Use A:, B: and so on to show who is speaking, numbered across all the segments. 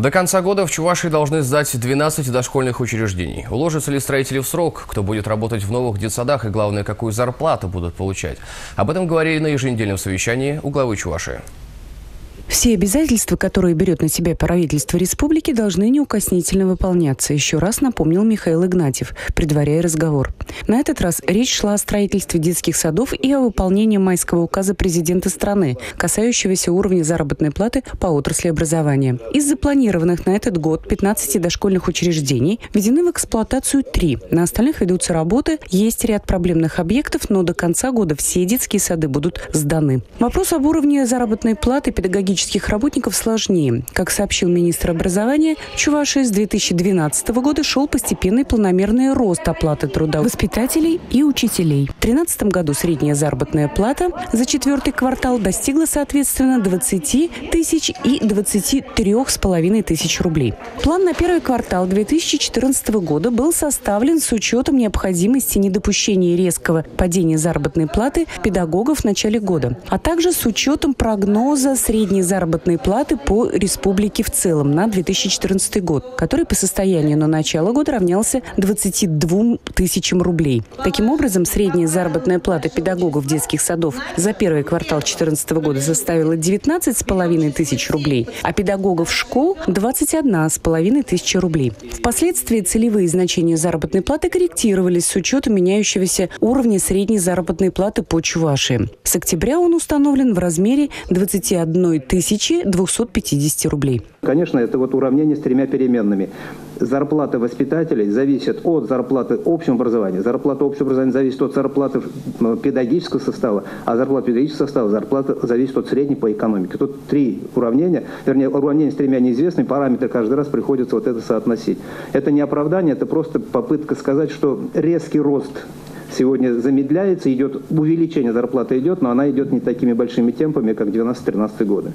A: До конца года в Чувашии должны сдать 12 дошкольных учреждений. Уложатся ли строители в срок? Кто будет работать в новых детсадах? И главное, какую зарплату будут получать? Об этом говорили на еженедельном совещании у главы Чувашии.
B: Все обязательства, которые берет на себя правительство республики, должны неукоснительно выполняться, еще раз напомнил Михаил Игнатьев, предваряя разговор. На этот раз речь шла о строительстве детских садов и о выполнении майского указа президента страны, касающегося уровня заработной платы по отрасли образования. Из запланированных на этот год 15 дошкольных учреждений введены в эксплуатацию три. На остальных ведутся работы, есть ряд проблемных объектов, но до конца года все детские сады будут сданы. Вопрос об уровне заработной платы педагогических педагогических работников сложнее. Как сообщил министр образования, Чувашии с 2012 года шел постепенный планомерный рост оплаты труда воспитателей и учителей. В 2013 году средняя заработная плата за четвертый квартал достигла, соответственно, 20 тысяч и 23 с половиной тысяч рублей. План на первый квартал 2014 года был составлен с учетом необходимости недопущения резкого падения заработной платы педагогов в начале года, а также с учетом прогноза средней заработной платы по республике в целом на 2014 год, который по состоянию на начало года равнялся 22 тысячам рублей. Таким образом, средняя заработная плата педагогов детских садов за первый квартал 2014 года составила 19,5 тысяч рублей, а педагогов школ 21,5 тысячи рублей. Впоследствии целевые значения заработной платы корректировались с учетом меняющегося уровня средней заработной платы по Чувашии. С октября он установлен в размере 21 тысячи 250 рублей.
C: Конечно, это вот уравнение с тремя переменными. Зарплата воспитателей зависит от зарплаты общего образования. Зарплата общего образования зависит от зарплаты педагогического состава, а зарплата педагогического состава зарплата зависит от средней по экономике. Тут три уравнения, вернее, уравнение с тремя неизвестными, параметры каждый раз приходится вот это соотносить. Это не оправдание, это просто попытка сказать, что резкий рост сегодня замедляется, идет увеличение зарплаты идет, но она идет не такими большими темпами, как 12-13 годы.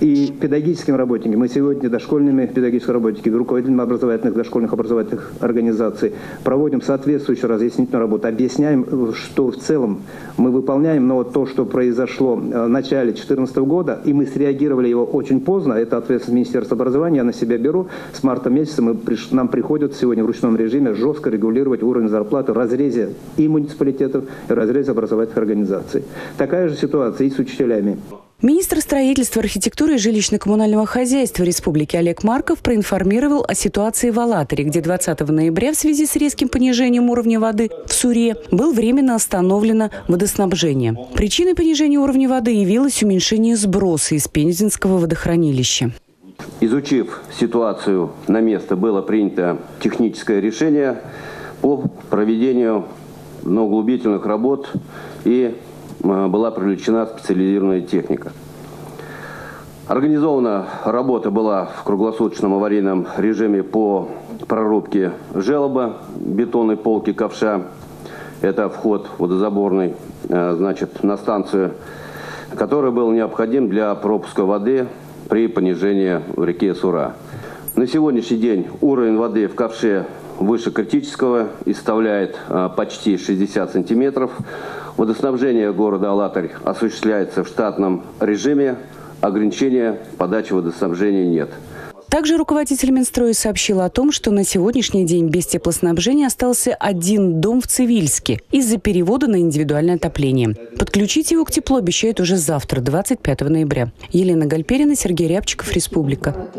C: И педагогическим работникам, мы сегодня дошкольными педагогическими работниками, руководителями образовательных, дошкольных образовательных организаций проводим соответствующую разъяснительную работу, объясняем, что в целом мы выполняем, но то, что произошло в начале 2014 года, и мы среагировали его очень поздно, это ответственность Министерства образования, я на себя беру, с марта месяца мы, нам приходится сегодня в ручном режиме жестко регулировать уровень зарплаты в разрезе и муниципалитетов, и в разрезе образовательных организаций. Такая же ситуация и с учителями.
B: Министр строительства, архитектуры и жилищно-коммунального хозяйства Республики Олег Марков проинформировал о ситуации в Алатыре, где 20 ноября в связи с резким понижением уровня воды в Суре был временно остановлено водоснабжение. Причиной понижения уровня воды явилось уменьшение сброса из Пензенского водохранилища.
D: Изучив ситуацию на место, было принято техническое решение по проведению углубительных работ и была привлечена специализированная техника. Организована работа была в круглосуточном аварийном режиме по прорубке желоба, бетонной полки ковша. Это вход водозаборный, э, значит, на станцию, который был необходим для пропуска воды при понижении в реке Сура. На сегодняшний день уровень воды в ковше выше критического и составляет э, почти 60 сантиметров. Водоснабжение города Алатырь осуществляется в штатном режиме. Ограничения подачи водоснабжения нет.
B: Также руководитель Минстроя сообщил о том, что на сегодняшний день без теплоснабжения остался один дом в Цивильске из-за перевода на индивидуальное отопление. Подключить его к теплу обещают уже завтра, 25 ноября. Елена Гальперина, Сергей Рябчиков, Республика.